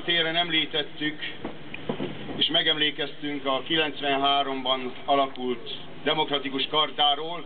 Kálmán téren említettük, és megemlékeztünk a 93-ban alakult demokratikus kartáról.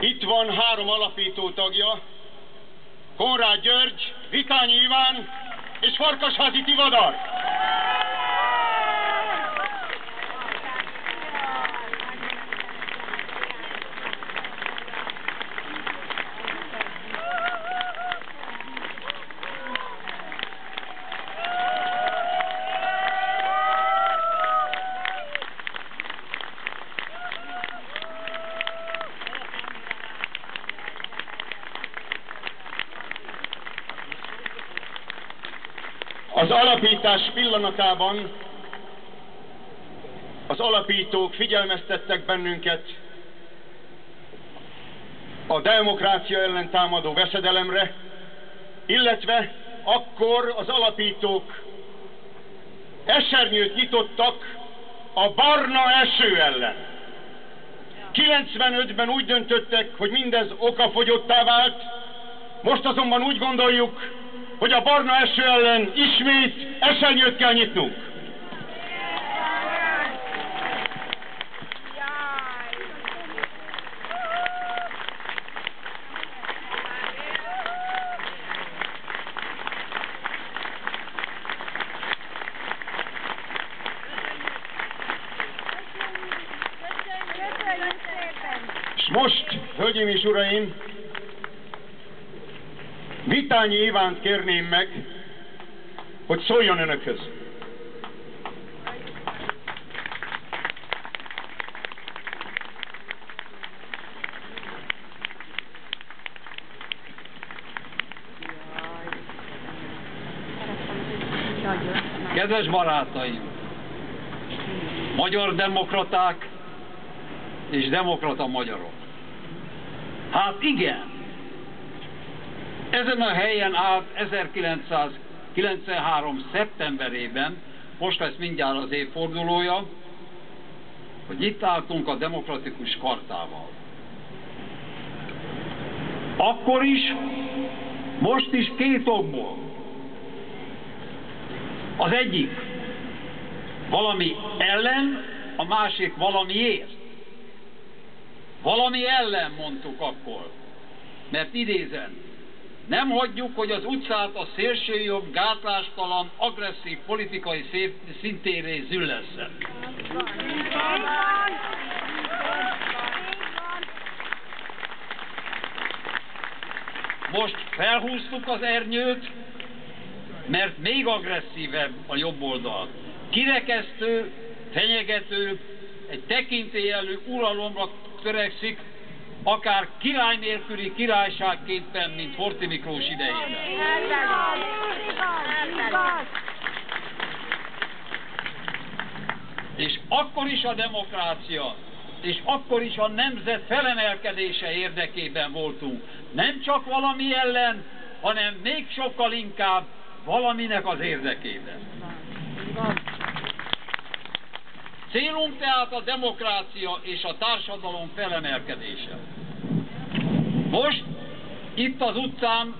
Itt van három alapító tagja, Konrád György, Vitányi Iván és Farkasházi Tivadar. Az alapítás pillanatában az alapítók figyelmeztettek bennünket a demokrácia ellen támadó veszedelemre, illetve akkor az alapítók esernyőt nyitottak a barna eső ellen. 95-ben úgy döntöttek, hogy mindez okafogyottá vált, most azonban úgy gondoljuk, hogy a barna eső ellen ismét esernyőt kell nyitnunk. Most, hölgyeim és uraim, Vitányi Ivánt kérném meg, hogy szóljon önökhöz. Kedves barátaim! Magyar demokraták és demokrata magyarok. Hát igen, ezen a helyen állt 1993. szeptemberében, most lesz mindjárt az évfordulója, hogy itt álltunk a demokratikus kartával. Akkor is, most is két okból. Az egyik valami ellen, a másik valamiért. Valami ellen mondtuk akkor. Mert idézem, nem hagyjuk, hogy az utcát a szélsőjobb, gátlástalan, agresszív politikai szintéré zülleszen. Most felhúztuk az ernyőt, mert még agresszívebb a jobb oldal. Kirekesztő, fenyegető, egy tekintélyelő uralomra törekszik, akár király nélküli királyságképpen, mint Horti Miklós idejében. És akkor is a demokrácia, és akkor is a nemzet felemelkedése érdekében voltunk. Nem csak valami ellen, hanem még sokkal inkább valaminek az érdekében. Célunk tehát a demokrácia és a társadalom felemelkedése. Most, itt az utcán,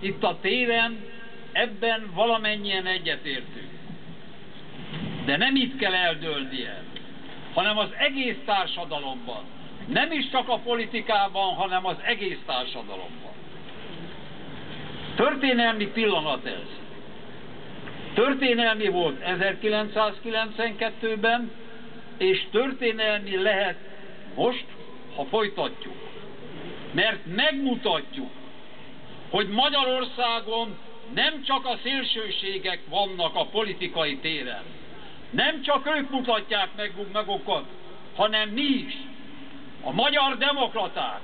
itt a téren, ebben valamennyien egyetértünk. De nem itt kell eldőlnie, hanem az egész társadalomban. Nem is csak a politikában, hanem az egész társadalomban. Történelmi pillanat ez. Történelmi volt 1992-ben, és történelmi lehet most, ha folytatjuk. Mert megmutatjuk, hogy Magyarországon nem csak a szélsőségek vannak a politikai téren. Nem csak ők mutatják meg magukat, hanem mi is, a magyar demokraták.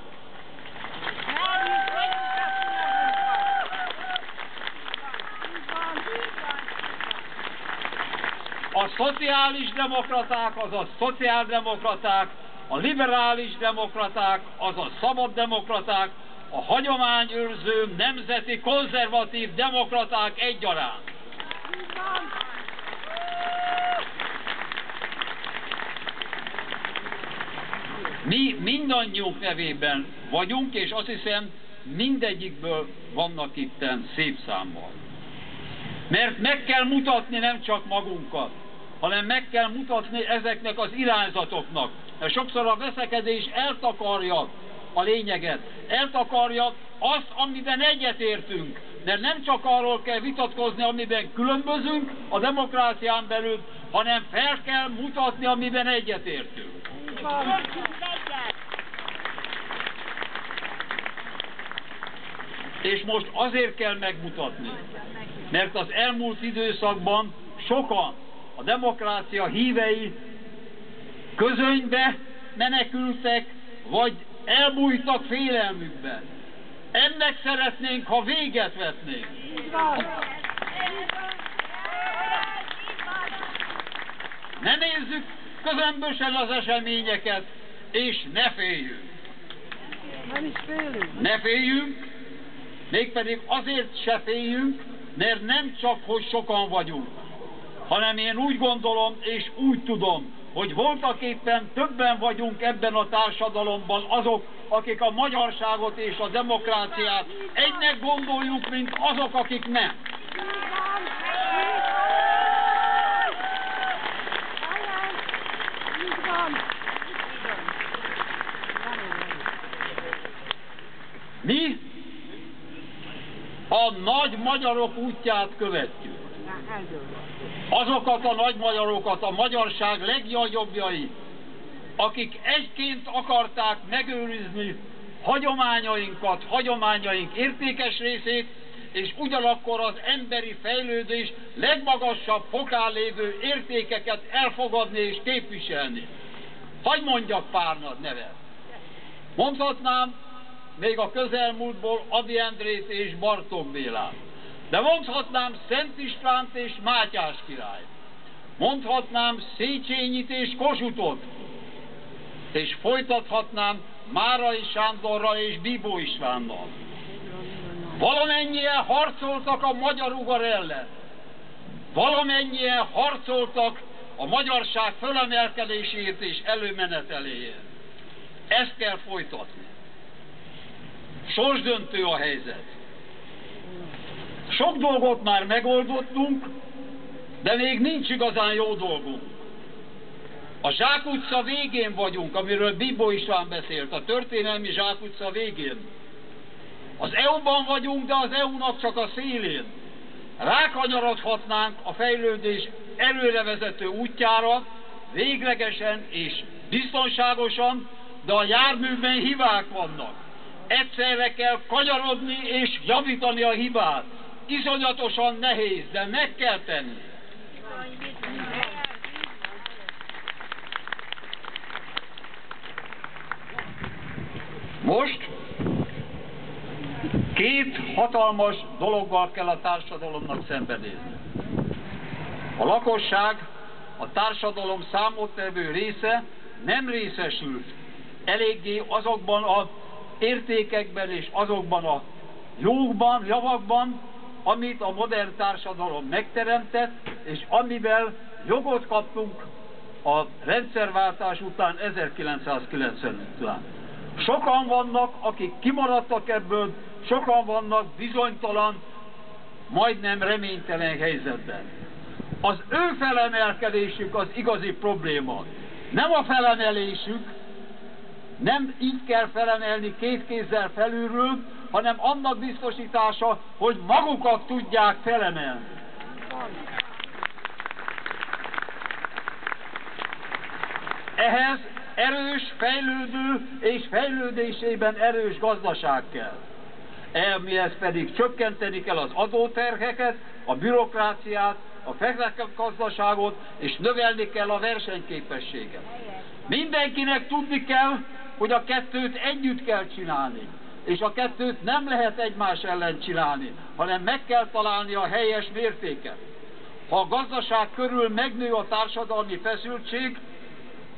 Szociális demokraták, az a szociáldemokraták, a liberális demokraták, az a szabad demokraták, a hagyományőrző, nemzeti, konzervatív demokraták egyaránt. Mi mindannyiunk nevében vagyunk, és azt hiszem mindegyikből vannak itten szép számmal. Mert meg kell mutatni nem csak magunkat, hanem meg kell mutatni ezeknek az irányzatoknak. Mert sokszor a veszekedés eltakarja a lényeget, eltakarja azt, amiben egyetértünk. Mert nem csak arról kell vitatkozni, amiben különbözünk a demokrácián belül, hanem fel kell mutatni, amiben egyetértünk. És most azért kell megmutatni, mert az elmúlt időszakban sokan a demokrácia hívei közönybe menekültek, vagy elbújtak félelmükben. Ennek szeretnénk, ha véget vetnénk. Ne nézzük közömbösen az eseményeket, és ne féljünk. Nem is félünk. Ne féljünk, mégpedig azért se féljünk, mert nem csak, hogy sokan vagyunk, hanem én úgy gondolom és úgy tudom, hogy voltak éppen többen vagyunk ebben a társadalomban azok, akik a magyarságot és a demokráciát egynek gondoljuk, mint azok, akik nem. Mi a nagy magyarok útját követjük. Azokat a nagy magyarokat, a magyarság legnagyobbjai, akik egyként akarták megőrizni hagyományainkat, hagyományaink értékes részét, és ugyanakkor az emberi fejlődés legmagasabb fokán lévő értékeket elfogadni és képviselni. Hagy mondjak pár nagy nevet. Mondhatnám még a közelmúltból Adi Endrét és Bartók Bélát. De mondhatnám Szent Istvánt és Mátyás királyt. Mondhatnám Széchenyit és Kosutot. És folytathatnám Márai Sándorra és Bibó Istvánnal. Valamennyien harcoltak a magyar ugar ellen. Valamennyien harcoltak a magyarság fölemelkedésért és előmeneteléért. Ezt kell folytatni. Sorsdöntő a helyzet. Sok dolgot már megoldottunk, de még nincs igazán jó dolgunk. A zsákutca végén vagyunk, amiről Bibó István beszélt, a történelmi zsákutca végén. Az EU-ban vagyunk, de az EU-nak csak a szélén. Rákanyarodhatnánk a fejlődés előrevezető útjára, véglegesen és biztonságosan, de a járműben hibák vannak. Egyszerre kell kanyarodni és javítani a hibát. Iszonyatosan nehéz, de meg kell tenni. Most két hatalmas dologgal kell a társadalomnak szembenézni. A lakosság, a társadalom számottevő része nem részesült eléggé azokban a értékekben és azokban a jókban, javakban, amit a modern társadalom megteremtett, és amivel jogot kaptunk a rendszerváltás után 1990 után. Sokan vannak, akik kimaradtak ebből, sokan vannak bizonytalan, majdnem reménytelen helyzetben. Az ő felemelkedésük az igazi probléma. Nem a felemelésük, nem így kell felemelni két kézzel felülről, hanem annak biztosítása, hogy magukat tudják felemelni. Ehhez erős, fejlődő és fejlődésében erős gazdaság kell. Emihez pedig csökkenteni kell az adóterheket, a bürokráciát, a gazdaságot, és növelni kell a versenyképességet. Mindenkinek tudni kell, hogy a kettőt együtt kell csinálni. És a kettőt nem lehet egymás ellen csinálni, hanem meg kell találni a helyes mértéket. Ha a gazdaság körül megnő a társadalmi feszültség,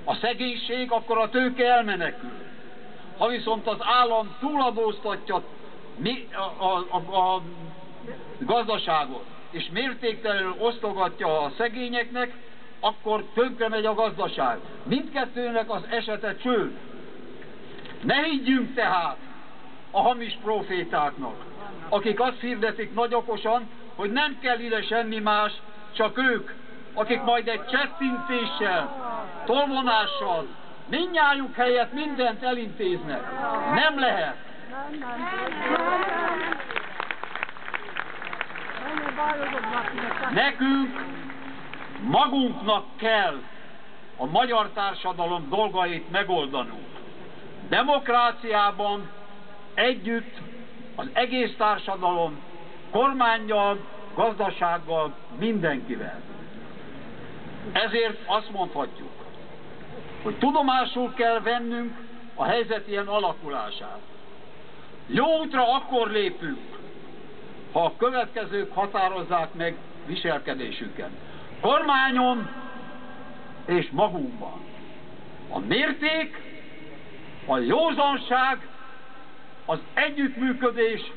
a szegénység, akkor a tőke elmenekül. Ha viszont az állam túladóztatja a, a, a, a gazdaságot, és mértéktelenül osztogatja a szegényeknek, akkor tönkre megy a gazdaság. Mindkettőnek az esete csőd. Ne higgyünk tehát a hamis profétáknak, akik azt hirdetik nagy okosan, hogy nem kell ide semmi más, csak ők, akik majd egy csettintéssel, tolvonással, mindnyájuk helyett mindent elintéznek. Nem lehet. Nekünk magunknak kell a magyar társadalom dolgait megoldanunk. Demokráciában együtt az egész társadalom kormányjal, gazdasággal, mindenkivel. Ezért azt mondhatjuk, hogy tudomásul kell vennünk a helyzet ilyen alakulását. Jó útra akkor lépünk, ha a következők határozzák meg viselkedésünket. Kormányon és magunkban. A mérték, a józanság, az együttműködés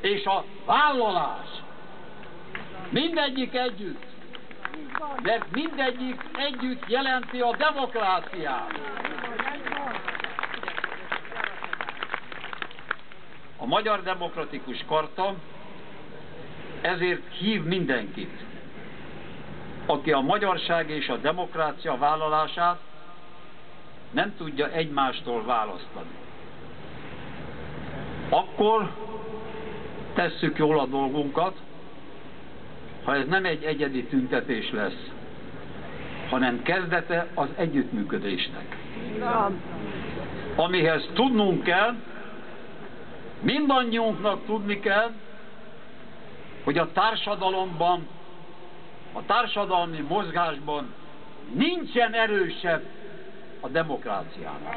és a vállalás. Mindegyik együtt. Mert mindegyik együtt jelenti a demokráciát. A Magyar Demokratikus Karta ezért hív mindenkit, aki a magyarság és a demokrácia vállalását nem tudja egymástól választani. Akkor tesszük jól a dolgunkat, ha ez nem egy egyedi tüntetés lesz, hanem kezdete az együttműködésnek. Amihez tudnunk kell, mindannyiunknak tudni kell, hogy a társadalomban, a társadalmi mozgásban nincsen erősebb a demokráciának.